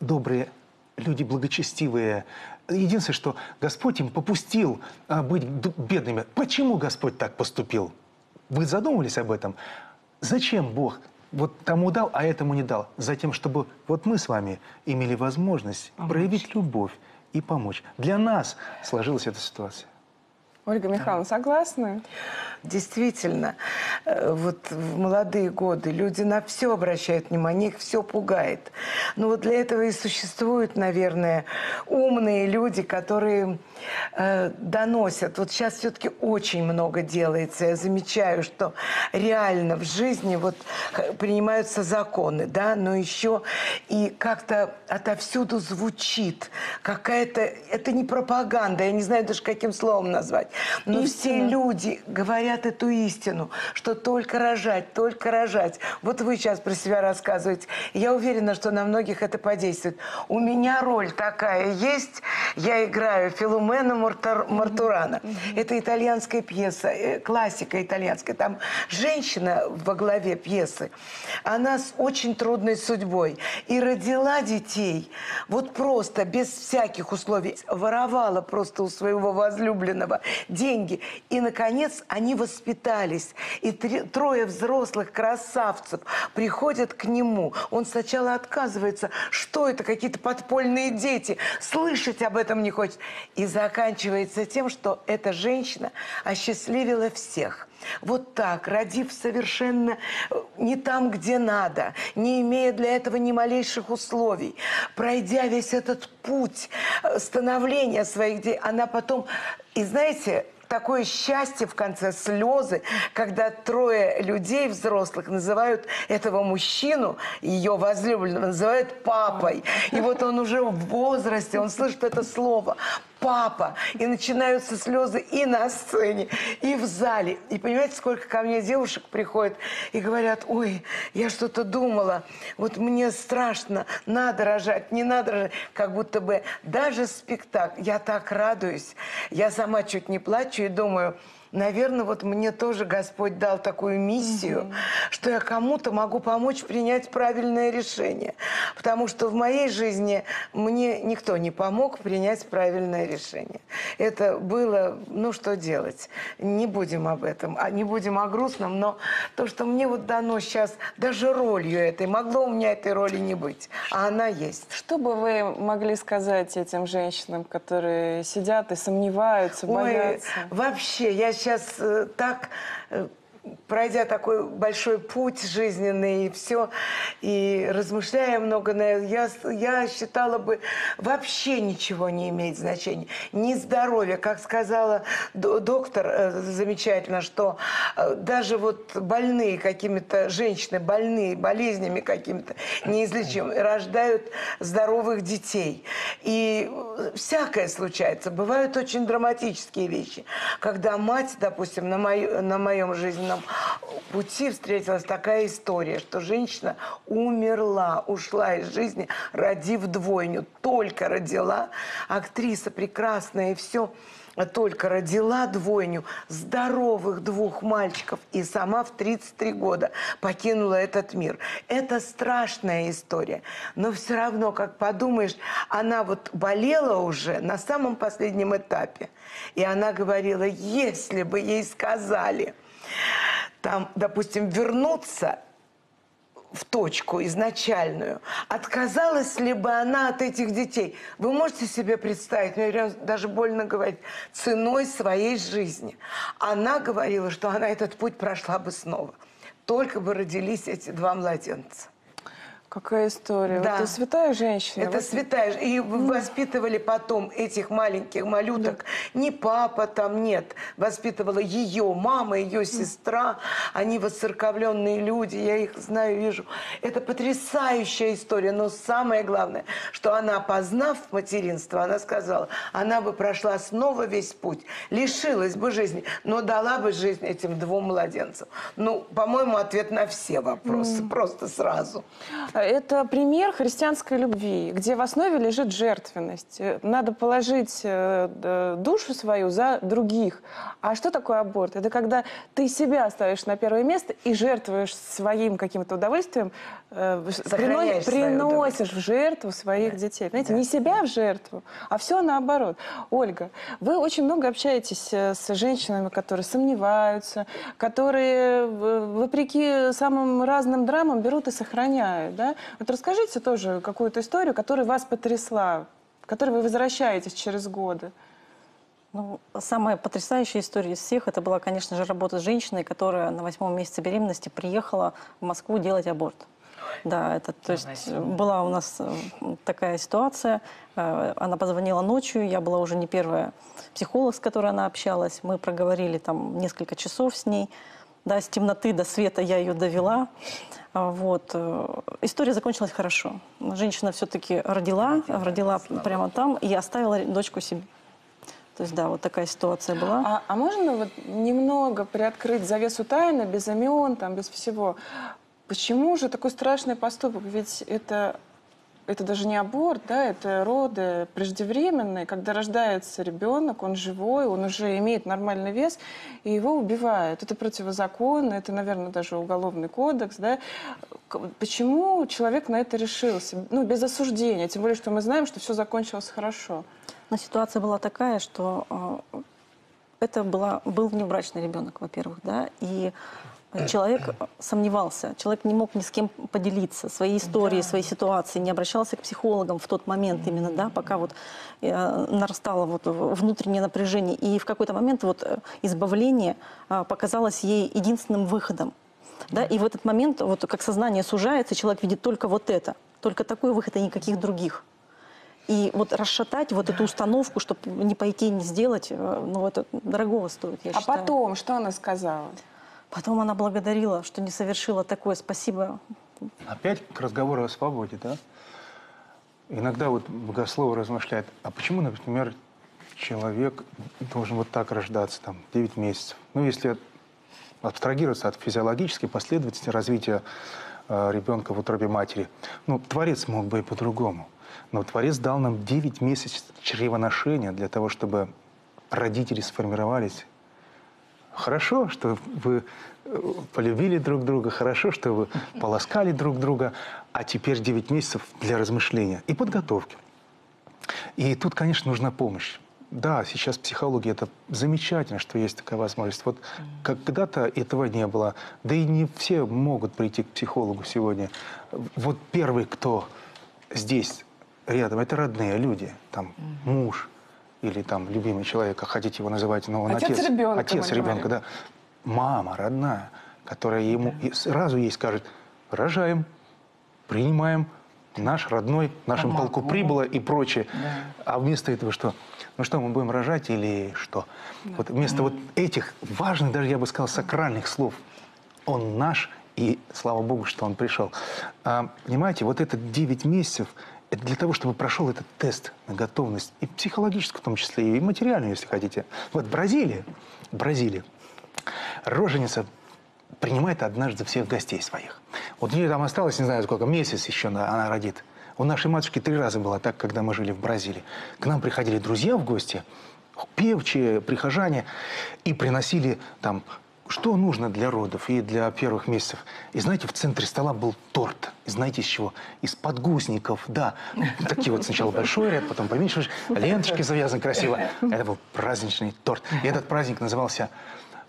добрые, люди благочестивые. Единственное, что Господь им попустил а, быть бедными. Почему Господь так поступил? Вы задумывались об этом? Зачем Бог вот тому дал, а этому не дал? Затем, чтобы вот мы с вами имели возможность Помочь. проявить любовь и помочь. Для нас сложилась эта ситуация. Ольга Михайловна, согласны? Действительно, э, вот в молодые годы люди на все обращают внимание, их все пугает. Но вот для этого и существуют, наверное, умные люди, которые э, доносят. Вот сейчас все-таки очень много делается. Я замечаю, что реально в жизни вот принимаются законы, да, но еще и как-то отовсюду звучит какая-то... Это не пропаганда, я не знаю даже, каким словом назвать. Но Истина. все люди говорят эту истину, что только рожать, только рожать. Вот вы сейчас про себя рассказываете. Я уверена, что на многих это подействует. У меня роль такая есть. Я играю Филумена Мартур, Мартурана. Mm -hmm. Это итальянская пьеса, э, классика итальянская. Там женщина во главе пьесы. Она с очень трудной судьбой. И родила детей вот просто, без всяких условий. Воровала просто у своего возлюбленного деньги. И, наконец, они воспитались. И три, трое взрослых красавцев приходят к нему. Он сначала отказывается. Что это? Какие-то подпольные дети. Слышать об этом не хочет. И заканчивается тем, что эта женщина осчастливила всех. Вот так, родив совершенно э, не там, где надо, не имея для этого ни малейших условий, пройдя весь этот путь э, становления своих детей, она потом и знаете, такое счастье в конце, слезы, когда трое людей взрослых называют этого мужчину, ее возлюбленного, называют папой. И вот он уже в возрасте, он слышит это слово папа. И начинаются слезы и на сцене, и в зале. И понимаете, сколько ко мне девушек приходят и говорят, ой, я что-то думала, вот мне страшно, надо рожать, не надо рожать. Как будто бы даже спектакль, я так радуюсь, я сама чуть не плачу и думаю, наверное, вот мне тоже Господь дал такую миссию, что я кому-то могу помочь принять правильное решение. Потому что в моей жизни мне никто не помог принять правильное решение. Это было, ну что делать? Не будем об этом, а не будем о грустном, но то, что мне вот дано сейчас, даже ролью этой, могло у меня этой роли не быть, а она есть. Что бы вы могли сказать этим женщинам, которые сидят и сомневаются, Ой, боятся? вообще, я сейчас так, э, пройдя такой большой путь жизненный и все, и размышляя много, на это, я, я считала бы, вообще ничего не имеет значения. Ни здоровье, как сказала до- доктор э, замечательно, что э, даже вот больные какими-то, женщины больные болезнями какими-то неизлечимыми, рождают здоровых детей. И всякое случается. Бывают очень драматические вещи. Когда мать, допустим, на, мою- на моем жизненном пути встретилась такая история, что женщина умерла, ушла из жизни, родив двойню. Только родила, актриса прекрасная и все только родила двойню, здоровых двух мальчиков, и сама в 33 года покинула этот мир. Это страшная история. Но все равно, как подумаешь, она вот болела уже на самом последнем этапе. И она говорила, если бы ей сказали, там, допустим, вернуться в точку изначальную, отказалась ли бы она от этих детей? Вы можете себе представить, мне прям даже больно говорить, ценой своей жизни. Она говорила, что она этот путь прошла бы снова. Только бы родились эти два младенца. Какая история. Да. Это святая женщина. Это Вот святая. И воспитывали потом этих маленьких малюток. Не папа там, нет. Воспитывала ее мама, ее сестра. Они воцерковленные люди. Я их знаю, вижу. Это потрясающая история. Но самое главное, что она, познав материнство, она сказала, она бы прошла снова весь путь, лишилась бы жизни, но дала бы жизнь этим двум младенцам. Ну, по-моему, ответ на все вопросы. Просто сразу. Это пример христианской любви, где в основе лежит жертвенность. Э, Надо положить э, душу свою за других. А что такое аборт? Это когда ты себя ставишь на первое место и жертвуешь своим каким-то удовольствием, э, Сохраняешь приносишь в жертву своих детей. Знаете, не себя в жертву, а все наоборот. Ольга, вы очень много общаетесь с женщинами, которые сомневаются, которые вопреки самым разным драмам берут и сохраняют. Да? Вот расскажите тоже какую-то историю, которая вас потрясла, к которой вы возвращаетесь через годы. Ну, самая потрясающая история из всех, это была, конечно же, работа с женщиной, которая на восьмом месяце беременности приехала в Москву делать аборт. Да, это, то есть была у нас э, такая ситуация. Э, Она позвонила ночью, я была уже не первая психолог, с которой она общалась. Мы проговорили там несколько часов с ней. Да, с темноты до света я ее довела. А, Вот. э, История закончилась хорошо. Женщина все-таки родила, родила прямо там и оставила дочку себе. То есть, да, вот такая ситуация была. А, а можно вот немного приоткрыть завесу тайны, без имен, там, без всего? Почему же такой страшный поступок? Ведь это, это даже не аборт, да, это роды преждевременные. Когда рождается ребенок, он живой, он уже имеет нормальный вес, и его убивают. Это противозаконно, это, наверное, даже уголовный кодекс, да. Почему человек на это решился? Ну, без осуждения, тем более, что мы знаем, что все закончилось хорошо. Но ситуация была такая, что э, это была, был внебрачный ребенок, во-первых, да, и человек сомневался, человек не мог ни с кем поделиться своей историей, своей ситуацией, не обращался к психологам в тот момент именно, да, пока вот э, нарастало вот внутреннее напряжение. И в какой-то момент вот э, избавление э, показалось ей единственным выходом. Да, и в этот момент, вот как сознание сужается, человек видит только вот это, только такой выход и никаких других. И вот расшатать вот эту установку, чтобы не пойти, не сделать, э, ну, это дорогого стоит, я а считаю. потом, что она сказала? Потом она благодарила, что не совершила такое. Спасибо. Опять к разговору о свободе, да? Иногда вот богословы размышляют, а почему, например, человек должен вот так рождаться, там, 9 месяцев? Ну, если абстрагироваться от физиологической последовательности развития э, ребенка в утробе матери, ну, Творец мог бы и по-другому. Но Творец дал нам 9 месяцев чревоношения для того, чтобы родители сформировались Хорошо, что вы э, полюбили друг друга, хорошо, что вы полоскали друг друга, а теперь 9 месяцев для размышления и подготовки. И тут, конечно, нужна помощь. Да, сейчас психология это замечательно, что есть такая возможность. Вот когда-то этого не было. Да и не все могут прийти к психологу сегодня. Вот первый, кто здесь рядом, это родные люди. Там муж или там любимый человек, как хотите его называть, но он Отец отец. ребенка, Отец ребенка, да. Мама родная, которая ему и сразу ей скажет, рожаем, принимаем, наш родной, нашим Ага, полку прибыло и прочее. А вместо этого что? Ну что, мы будем рожать или что? Вот вместо вот этих важных, даже я бы сказал, сакральных слов, он наш, и слава Богу, что он пришел. А, понимаете, вот это 9 месяцев, это для того, чтобы прошел этот тест на готовность, и психологическую в том числе, и материальную, если хотите. Вот Бразилия, Бразилия, роженица принимает однажды всех гостей своих. Вот у нее там осталось, не знаю сколько, месяц еще на- она родит. У нашей матушки три раза было так, когда мы жили в Бразилии. К нам приходили друзья в гости, певчие, прихожане, и приносили там, что нужно для родов и для первых месяцев. И знаете, в центре стола был торт. И знаете из чего? Из подгузников, да. Такие вот сначала большой ряд, потом поменьше, ленточки завязаны красиво. Это был праздничный торт. И этот праздник назывался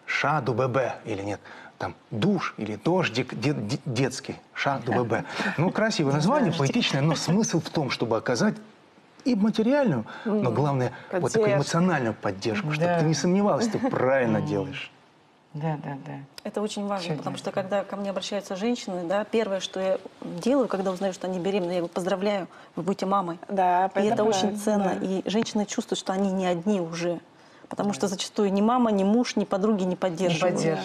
Шаду ББ или нет? Там душ или дождик де- де- детский. Шаду ББ. Ну, красивое название, поэтичное, но смысл в том, чтобы оказать и материальную, но главное, вот такую эмоциональную поддержку, чтобы Да. ты не сомневалась, ты правильно делаешь. Да, да, да. Это очень важно, Чудо. потому что когда ко мне обращаются женщины, да, первое, что я делаю, когда узнаю, что они беременны, я говорю, поздравляю, вы будете мамой. Да, И это очень ценно. да. И женщины чувствуют, что они не одни уже. Потому что зачастую ни мама, ни муж, ни подруги не Не поддерживают. да.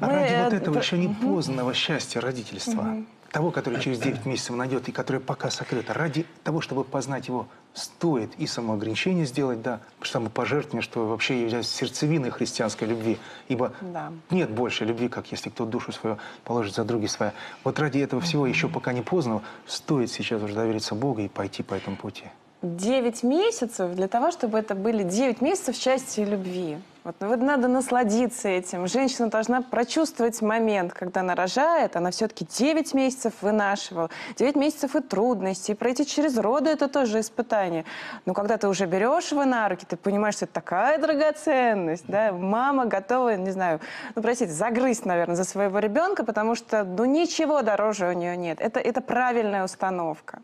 А Мы, ради вот э, этого еще не поздного счастья родительства, того, который через 9 месяцев найдет и которое пока сокрыто, ради того, чтобы познать его, стоит и самоограничение сделать, да, самопожертвование, что вообще является сердцевиной христианской любви, ибо Да. нет больше любви, как если кто душу свою положит за други своя. Вот ради этого всего еще пока не поздно, стоит сейчас уже довериться Богу и пойти по этому пути. 9 месяцев для того, чтобы это были 9 месяцев счастья и любви. Вот, ну, вот надо насладиться этим. Женщина должна прочувствовать момент, когда она рожает. Она все-таки 9 месяцев вынашивала. 9 месяцев и трудностей. И пройти через роды – это тоже испытание. Но когда ты уже берешь его на руки, ты понимаешь, что это такая драгоценность. Да? Мама готова, не знаю, ну, простите, загрызть, наверное, за своего ребенка, потому что ну, ничего дороже у нее нет. Это, это правильная установка.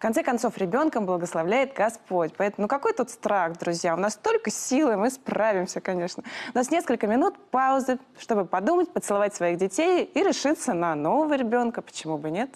Конце концов, ребенком благословляет Господь. Поэтому, ну какой тут страх, друзья? У нас столько силы, мы справимся, конечно. У нас несколько минут паузы, чтобы подумать, поцеловать своих детей и решиться на нового ребенка. Почему бы нет?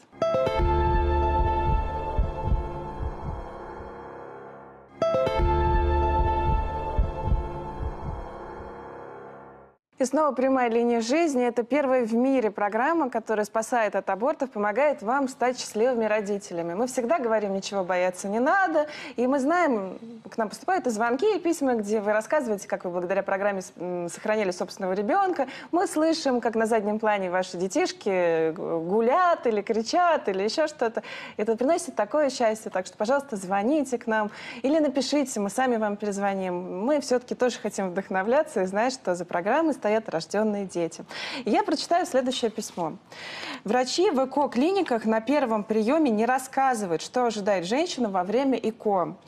И снова прямая линия жизни. Это первая в мире программа, которая спасает от абортов, помогает вам стать счастливыми родителями. Мы всегда говорим, ничего бояться не надо. И мы знаем, к нам поступают и звонки, и письма, где вы рассказываете, как вы благодаря программе сохранили собственного ребенка. Мы слышим, как на заднем плане ваши детишки гулят или кричат, или еще что-то. Это приносит такое счастье. Так что, пожалуйста, звоните к нам или напишите, мы сами вам перезвоним. Мы все-таки тоже хотим вдохновляться и знать, что за программой стоят рожденные дети. Я прочитаю следующее письмо. Врачи в ЭКО-клиниках на первом приеме не рассказывают, что ожидает женщину во время ЭКО.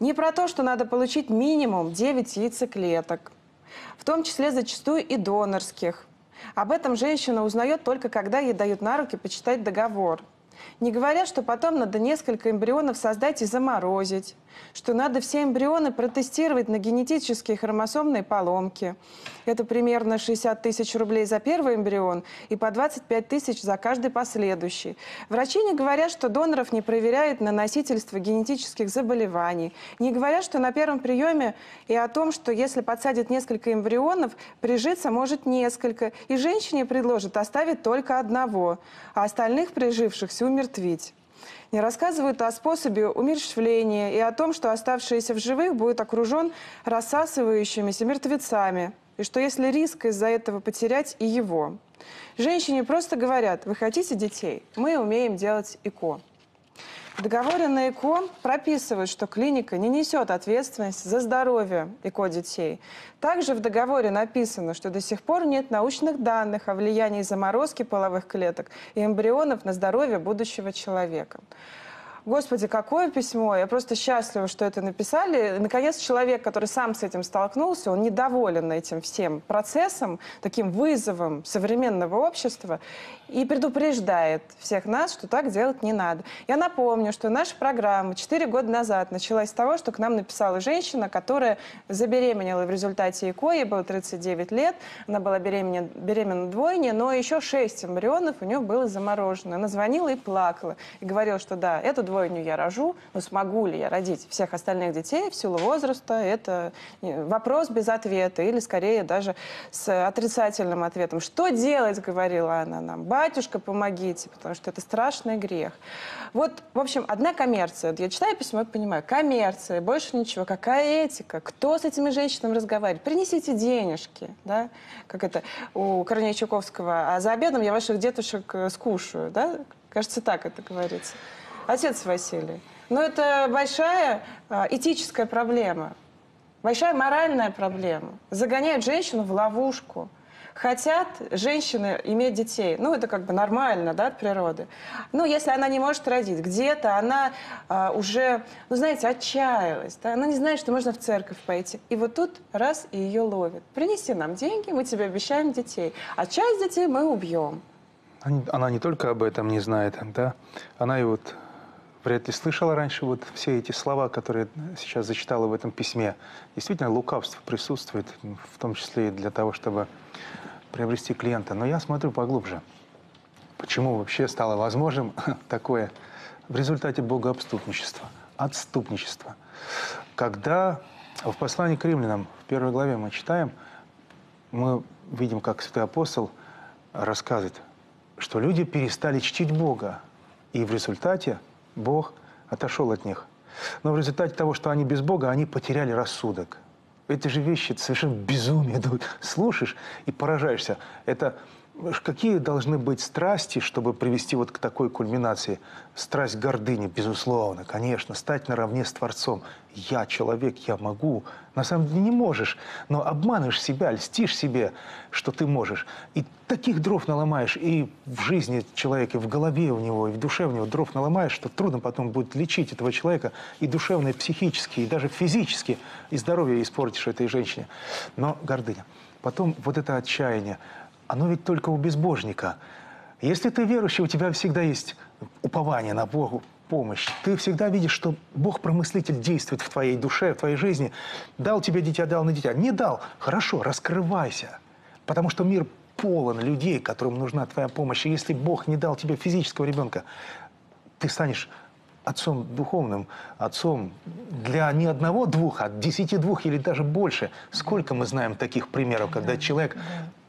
Не про то, что надо получить минимум 9 яйцеклеток, в том числе зачастую и донорских. Об этом женщина узнает только когда ей дают на руки почитать договор. Не говоря, что потом надо несколько эмбрионов создать и заморозить, что надо все эмбрионы протестировать на генетические хромосомные поломки. Это примерно 60 тысяч рублей за первый эмбрион и по 25 тысяч за каждый последующий. Врачи не говорят, что доноров не проверяют на носительство генетических заболеваний. Не говорят, что на первом приеме и о том, что если подсадят несколько эмбрионов, прижиться может несколько. И женщине предложат оставить только одного, а остальных прижившихся умертвить. Не рассказывают о способе умерщвления и о том, что оставшийся в живых будет окружен рассасывающимися мертвецами, и что если риск из-за этого потерять и его. Женщине просто говорят, вы хотите детей? Мы умеем делать ЭКО. В договоре на ЭКО прописывают, что клиника не несет ответственность за здоровье ЭКО детей. Также в договоре написано, что до сих пор нет научных данных о влиянии заморозки половых клеток и эмбрионов на здоровье будущего человека. Господи, какое письмо! Я просто счастлива, что это написали. Наконец, человек, который сам с этим столкнулся, он недоволен этим всем процессом, таким вызовом современного общества и предупреждает всех нас, что так делать не надо. Я напомню, что наша программа 4 года назад началась с того, что к нам написала женщина, которая забеременела в результате ЭКО, ей было 39 лет, она была беременна, беременна двойне, но еще 6 эмбрионов у нее было заморожено. Она звонила и плакала, и говорила, что да, эту двойню я рожу, но смогу ли я родить всех остальных детей в силу возраста, это э, вопрос без ответа, или скорее даже с отрицательным ответом. Что делать, говорила она нам, батюшка, помогите, потому что это страшный грех. Вот, в общем, одна коммерция. Я читаю письмо и понимаю, коммерция, больше ничего. Какая этика? Кто с этими женщинами разговаривает? Принесите денежки, да? Как это у Корнея Чуковского. А за обедом я ваших детушек э, скушаю, да? Кажется, так это говорится. Отец Василий. Но это большая а, этическая проблема, большая моральная проблема. Загоняют женщину в ловушку. Хотят женщины иметь детей. Ну, это как бы нормально, да, от природы. Ну, если она не может родить, где-то она а, уже, ну, знаете, отчаялась. Да? Она не знает, что можно в церковь пойти. И вот тут раз и ее ловят. Принеси нам деньги, мы тебе обещаем детей. А часть детей мы убьем. Она не только об этом не знает, да, она и вот вряд ли слышала раньше вот все эти слова, которые сейчас зачитала в этом письме. Действительно, лукавство присутствует, в том числе и для того, чтобы приобрести клиента. Но я смотрю поглубже. Почему вообще стало возможным такое в результате богообступничества, отступничества? Когда в послании к римлянам, в первой главе мы читаем, мы видим, как святой апостол рассказывает, что люди перестали чтить Бога, и в результате Бог отошел от них. Но в результате того, что они без Бога, они потеряли рассудок. Эти же вещи совершенно безумие. Вот Слушаешь и поражаешься. Это какие должны быть страсти, чтобы привести вот к такой кульминации? Страсть гордыни, безусловно, конечно, стать наравне с Творцом. Я человек, я могу. На самом деле не можешь, но обманываешь себя, льстишь себе, что ты можешь. И таких дров наломаешь и в жизни человека, и в голове у него, и в душе у него дров наломаешь, что трудно потом будет лечить этого человека и душевно, и психически, и даже физически, и здоровье испортишь этой женщине. Но гордыня. Потом вот это отчаяние, оно ведь только у безбожника. Если ты верующий, у тебя всегда есть упование на Богу, помощь. Ты всегда видишь, что Бог-промыслитель действует в твоей душе, в твоей жизни. Дал тебе дитя, дал на дитя. Не дал. Хорошо, раскрывайся. Потому что мир полон людей, которым нужна твоя помощь. И если Бог не дал тебе физического ребенка, ты станешь отцом духовным, отцом для не одного, двух, а десяти двух или даже больше. Сколько мы знаем таких примеров, когда человек,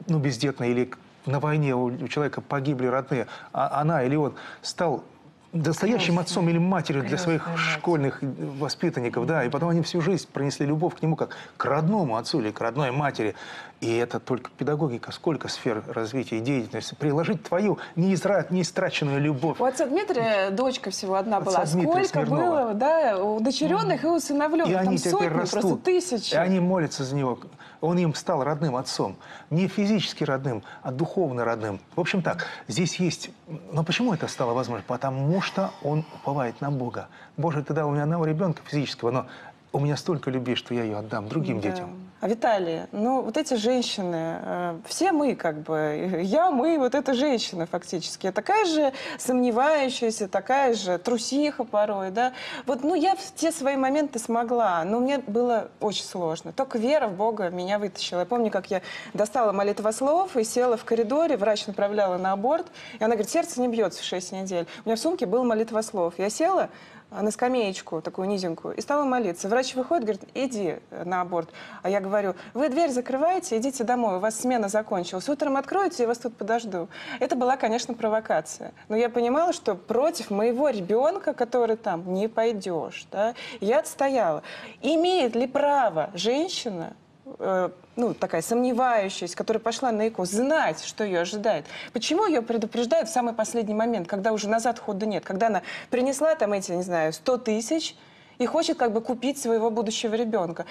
ну, бездетный или на войне у у человека погибли родные, а она или он стал настоящим отцом или матерью для своих мать. школьных воспитанников, да, и потом они всю жизнь пронесли любовь к нему как к родному отцу или к родной матери. И это только педагогика, сколько сфер развития и деятельности. Приложить твою неизра- неистраченную любовь. У отца Дмитрия дочка всего одна Отца была. Дмитрия Сколько Смирнова. было, да, удочеренных и усыновленных. И Там они сотни, растут. просто тысячи. И они молятся за него. Он им стал родным отцом. Не физически родным, а духовно родным. В общем так, здесь есть... Но почему это стало возможно? Потому что он уповает на Бога. Боже, ты дал мне одного ребенка физического, но у меня столько любви, что я ее отдам другим Да. детям. Виталий, ну вот эти женщины, э, все мы как бы, я, мы, вот эта женщина фактически, я такая же сомневающаяся, такая же трусиха порой, да. Вот, ну я в те свои моменты смогла, но мне было очень сложно. Только вера в Бога меня вытащила. Я помню, как я достала молитвослов и села в коридоре, врач направляла на аборт, и она говорит, сердце не бьется в 6 недель. У меня в сумке был молитвослов. Я села, на скамеечку такую низенькую и стала молиться. Врач выходит, говорит, иди э, на аборт. А я говорю, вы дверь закрываете, идите домой, у вас смена закончилась. Утром откроете, я вас тут подожду. Это была, конечно, провокация. Но я понимала, что против моего ребенка, который там, не пойдешь. Да? Я отстояла. Имеет ли право женщина э, ну, такая сомневающаяся, которая пошла на ЭКО, знать, что ее ожидает. Почему ее предупреждают в самый последний момент, когда уже назад хода нет, когда она принесла там эти, не знаю, 100 тысяч и хочет как бы купить своего будущего ребенка?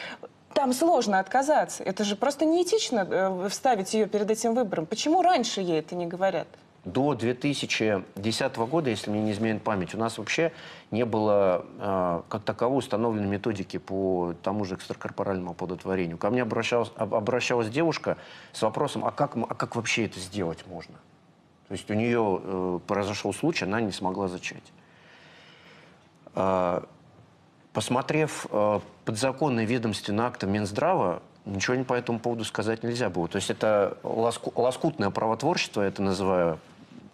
Там сложно отказаться. Это же просто неэтично э, вставить ее перед этим выбором. Почему раньше ей это не говорят? До 2010 года, если мне не изменяет память, у нас вообще не было э, как таковой установленной методики по тому же экстракорпоральному оплодотворению. Ко мне обращалась, об- обращалась девушка с вопросом, а как, а как вообще это сделать можно? То есть у нее э, произошел случай, она не смогла зачать. А, Посмотрев э, подзаконные ведомственные акты Минздрава, ничего не по этому поводу сказать нельзя было. То есть это лоску- лоскутное правотворчество, я это называю,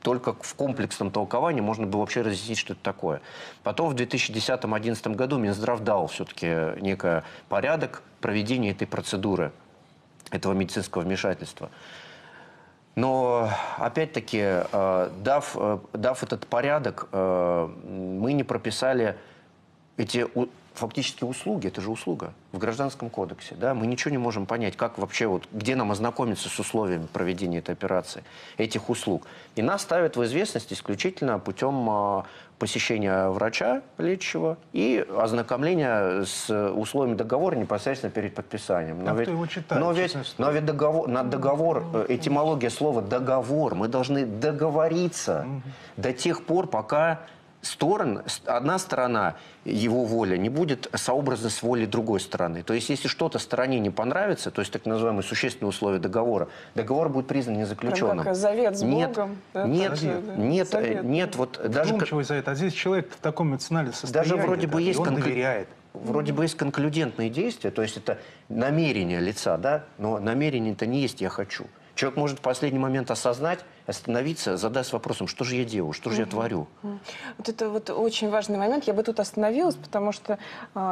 только в комплексном толковании можно было вообще разъяснить, что это такое. Потом в 2010-2011 году Минздрав дал все-таки некий порядок проведения этой процедуры, этого медицинского вмешательства. Но, опять-таки, э, дав, э, дав этот порядок, э, мы не прописали эти фактически услуги, это же услуга в Гражданском кодексе. Да? Мы ничего не можем понять, как вообще, вот, где нам ознакомиться с условиями проведения этой операции, этих услуг. И нас ставят в известность исключительно путем а, посещения врача лечащего и ознакомления с условиями договора непосредственно перед подписанием. А кто его читает, но ведь, но ведь договор, на договор, э, этимология слова договор, мы должны договориться до тех пор, пока сторон, одна сторона, его воля, не будет сообразна с волей другой стороны. То есть, если что-то стороне не понравится, то есть так называемые существенные условия договора, договор будет признан незаключенным. Как завет с нет, Богом. Да, нет, же, да. нет, э, Завет. нет, вот даже... как- Вдумчивый за это. А здесь человек в таком эмоциональном состоянии. даже вроде бы да, и есть он конкрет- доверяет. Вроде бы есть конклюдентные действия, то есть это намерение лица, да, но намерение-то не есть «я хочу». Человек может в последний момент осознать, остановиться, задать вопросом, что же я делаю, что же я творю. Вот это вот очень важный момент. Я бы тут остановилась, потому что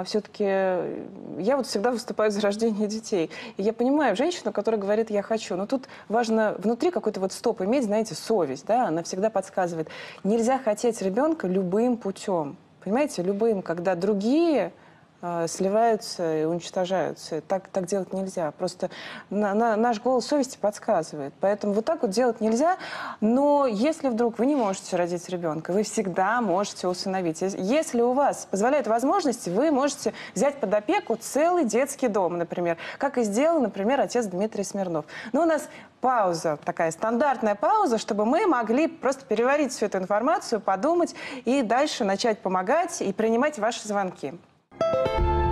все-таки я вот всегда выступаю за рождение детей. И я понимаю женщину, которая говорит «я хочу». Но тут важно внутри какой-то вот стоп иметь, знаете, совесть. Да? Она всегда подсказывает. Нельзя хотеть ребенка любым путем. Понимаете, любым, когда другие э, сливаются и уничтожаются. Так, так делать нельзя. Просто на- на- наш голос совести подсказывает. Поэтому вот так вот делать нельзя. Но если вдруг вы не можете родить ребенка, вы всегда можете усыновить. Ес- Если у вас позволяют возможности, вы можете взять под опеку целый детский дом, например. Как и сделал, например, отец Дмитрий Смирнов. Но у нас пауза, такая стандартная пауза, чтобы мы могли просто переварить всю эту информацию, подумать и дальше начать помогать и принимать ваши звонки. Thank you.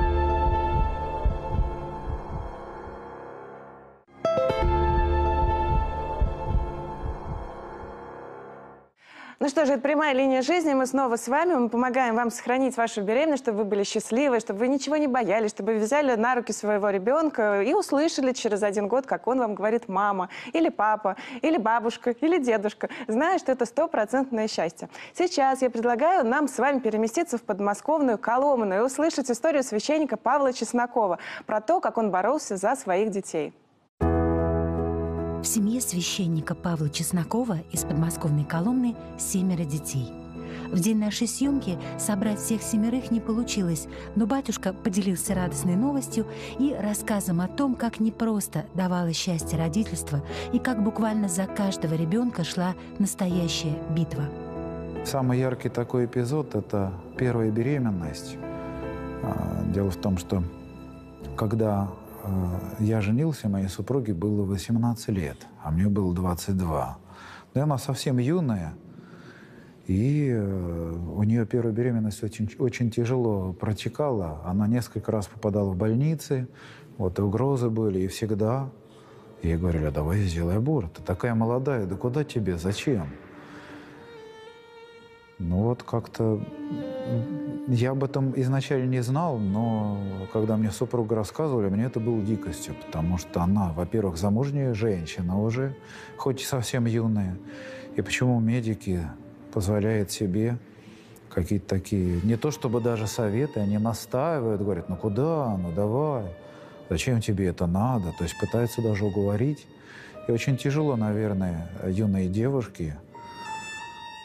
Ну что же, это прямая линия жизни. Мы снова с вами. Мы помогаем вам сохранить вашу беременность, чтобы вы были счастливы, чтобы вы ничего не боялись, чтобы вы взяли на руки своего ребенка и услышали через один год, как он вам говорит мама, или папа, или бабушка, или дедушка, зная, что это стопроцентное счастье. Сейчас я предлагаю нам с вами переместиться в подмосковную Коломну и услышать историю священника Павла Чеснокова про то, как он боролся за своих детей. В семье священника Павла Чеснокова из подмосковной Коломны семеро детей. В день нашей съемки собрать всех семерых не получилось, но батюшка поделился радостной новостью и рассказом о том, как непросто давалось счастье родительства и как буквально за каждого ребенка шла настоящая битва. Самый яркий такой эпизод – это первая беременность. А, Дело в том, что когда я женился, моей супруге было 18 лет, а мне было 22. Да и она совсем юная, и э, у нее первая беременность очень, очень тяжело протекала. Она несколько раз попадала в больницы, вот и угрозы были, и всегда. Ей говорили, «А давай сделай аборт. Ты такая молодая, да куда тебе, зачем? Ну вот как-то я об этом изначально не знал, но когда мне супруга рассказывали, мне это было дикостью, потому что она, во-первых, замужняя женщина уже, хоть и совсем юная. И почему медики позволяют себе какие-то такие, не то чтобы даже советы, они настаивают, говорят, ну куда, ну давай, зачем тебе это надо, то есть пытаются даже уговорить. И очень тяжело, наверное, юной девушке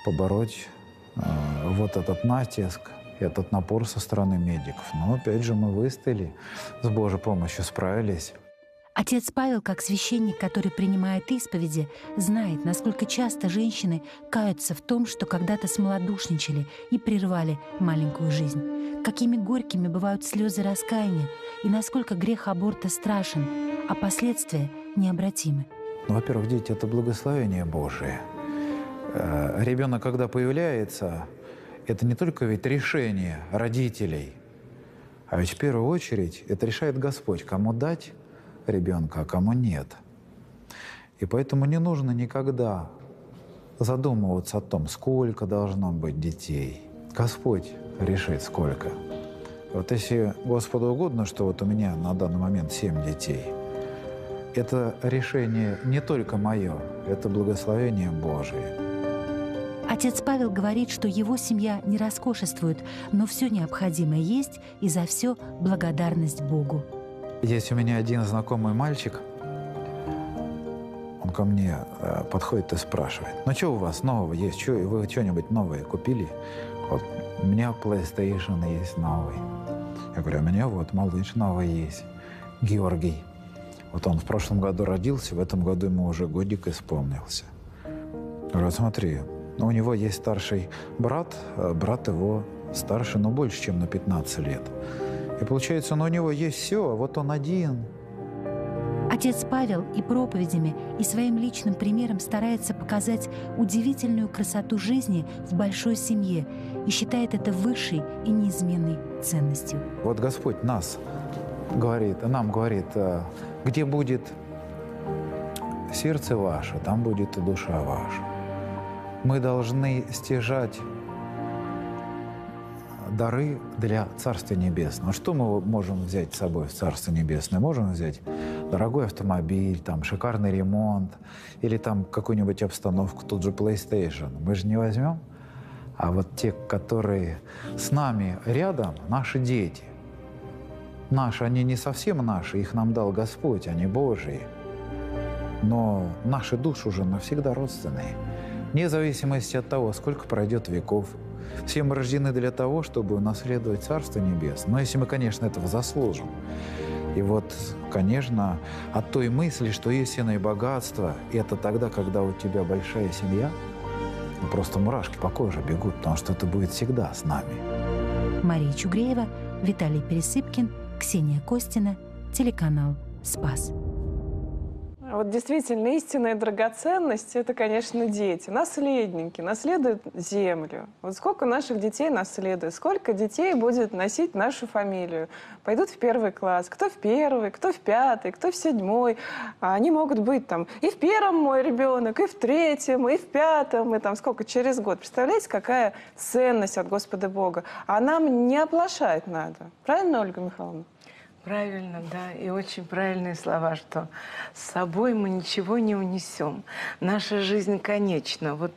побороть э, вот этот натиск, этот напор со стороны медиков. Но опять же мы выстояли, с Божьей помощью справились. Отец Павел, как священник, который принимает исповеди, знает, насколько часто женщины каются в том, что когда-то смолодушничали и прервали маленькую жизнь. Какими горькими бывают слезы раскаяния, и насколько грех аборта страшен, а последствия необратимы. Ну, во-первых, дети – это благословение Божие. Э, Ребенок, когда появляется, это не только ведь решение родителей, а ведь в первую очередь это решает Господь, кому дать ребенка, а кому нет. И поэтому не нужно никогда задумываться о том, сколько должно быть детей. Господь решит, сколько. Вот если Господу угодно, что вот у меня на данный момент семь детей, это решение не только мое, это благословение Божие. Отец Павел говорит, что его семья не роскошествует, но все необходимое есть, и за все благодарность Богу. Есть у меня один знакомый мальчик, он ко мне э, подходит и спрашивает, ну что у вас нового есть, что, вы что-нибудь новое купили? Вот у меня PlayStation есть новый. Я говорю, у меня вот малыш новый есть, Георгий. Вот он в прошлом году родился, в этом году ему уже годик исполнился. Я говорю, смотри, ну, у него есть старший брат, э, брат его старше, но больше, чем на 15 лет. И получается, ну, у него есть все, а вот он один. Отец Павел и проповедями, и своим личным примером старается показать удивительную красоту жизни в большой семье и считает это высшей и неизменной ценностью. Вот Господь нас говорит, нам говорит, э, где будет сердце ваше, там будет и душа ваша. Мы должны стяжать дары для Царства Небесного. Что мы можем взять с собой в Царство Небесное? Можем взять дорогой автомобиль, там шикарный ремонт или там какую-нибудь обстановку, тут же PlayStation. Мы же не возьмем. А вот те, которые с нами рядом, наши дети. Наши, они не совсем наши, их нам дал Господь, они Божьи. Но наши души уже навсегда родственные. Вне зависимости от того, сколько пройдет веков. Все мы рождены для того, чтобы унаследовать Царство Небесное. Но если мы, конечно, этого заслужим. И вот, конечно, от той мысли, что истинное богатство – это тогда, когда у тебя большая семья, ну, просто мурашки по коже бегут, потому что это будет всегда с нами. Мария Чугреева, Виталий Пересыпкин, Ксения Костина, телеканал «Спас». Вот действительно истинная драгоценность – это, конечно, дети, наследники, наследуют землю. Вот сколько наших детей наследует, сколько детей будет носить нашу фамилию. Пойдут в первый класс, кто в первый, кто в пятый, кто в седьмой. А они могут быть там и в первом мой ребенок, и в третьем, и в пятом, и там сколько, через год. Представляете, какая ценность от Господа Бога. А нам не оплошать надо. Правильно, Ольга Михайловна? Правильно, да, и очень правильные слова, что с собой мы ничего не унесем. Наша жизнь конечна, вот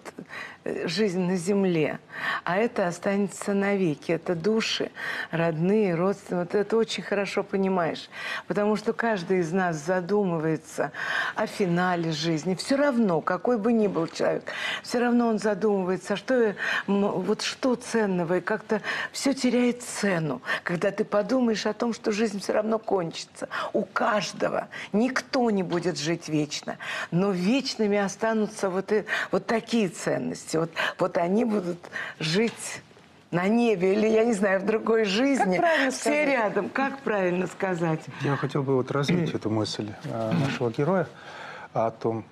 э, жизнь на земле, а это останется навеки. Это души, родные, родственные. Вот это очень хорошо понимаешь, потому что каждый из нас задумывается о финале жизни. Все равно, какой бы ни был человек, все равно он задумывается, а что, вот что ценного, и как-то все теряет цену, когда ты подумаешь о том, что жизнь все равно равно кончится. У каждого. Никто не будет жить вечно. Но вечными останутся вот, и, вот такие ценности. Вот, вот они будут жить на небе или, я не знаю, в другой жизни. Как правильно Все сказать? рядом. Как правильно сказать? Я хотел бы вот развить эту мысль э, нашего героя о том,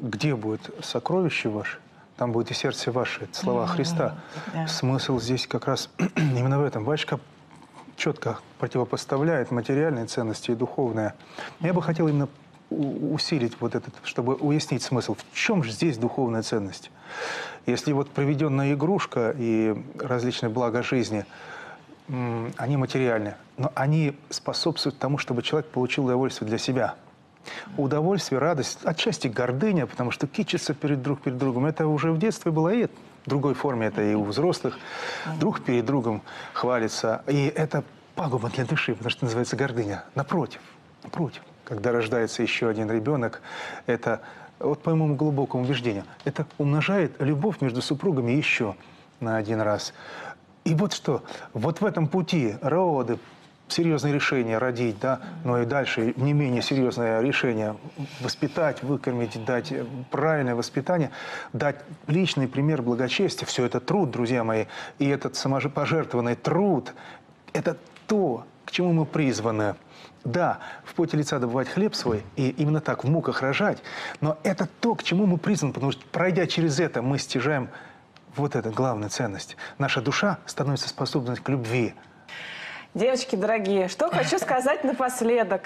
где будет сокровище ваше, там будет и сердце ваше. Это слова Христа. да. Смысл здесь как раз именно в этом. Батюшка четко противопоставляет материальные ценности и духовные. Я бы хотел именно усилить вот этот, чтобы уяснить смысл. В чем же здесь духовная ценность? Если вот проведенная игрушка и различные блага жизни, они материальны, но они способствуют тому, чтобы человек получил удовольствие для себя. Удовольствие, радость, отчасти гордыня, потому что кичиться перед друг перед другом, это уже в детстве было и в другой форме, это и у взрослых. Друг перед другом хвалится. И это пагубно для души, потому что называется гордыня. Напротив, напротив. Когда рождается еще один ребенок, это, вот по моему глубокому убеждению, это умножает любовь между супругами еще на один раз. И вот что, вот в этом пути роды, серьезное решение родить, да, но и дальше не менее серьезное решение воспитать, выкормить, дать э, правильное воспитание, дать личный пример благочестия. Все это труд, друзья мои. И этот самопожертвованный труд – это то, к чему мы призваны. Да, в поте лица добывать хлеб свой и именно так в муках рожать, но это то, к чему мы призваны, потому что пройдя через это, мы стяжаем вот эту главную ценность. Наша душа становится способной к любви. Девочки дорогие, что хочу сказать напоследок.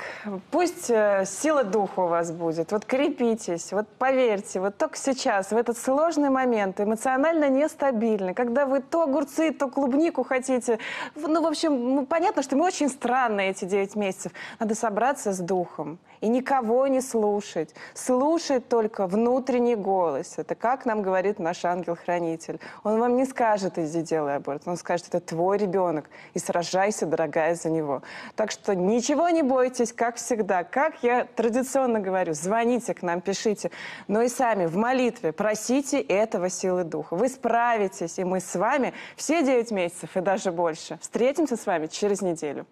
Пусть э, сила духа у вас будет. Вот крепитесь, вот поверьте, вот только сейчас, в этот сложный момент, эмоционально нестабильный, когда вы то огурцы, то клубнику хотите. Ну, в общем, понятно, что мы очень странные эти 9 месяцев. Надо собраться с духом и никого не слушать. Слушать только внутренний голос. Это как нам говорит наш ангел-хранитель. Он вам не скажет, иди делай аборт. Он скажет, это твой ребенок. И сражайся, дорогая, за него. Так что ничего не бойтесь, как всегда. Как я традиционно говорю, звоните к нам, пишите. Но и сами в молитве просите этого силы духа. Вы справитесь, и мы с вами все 9 месяцев и даже больше. Встретимся с вами через неделю.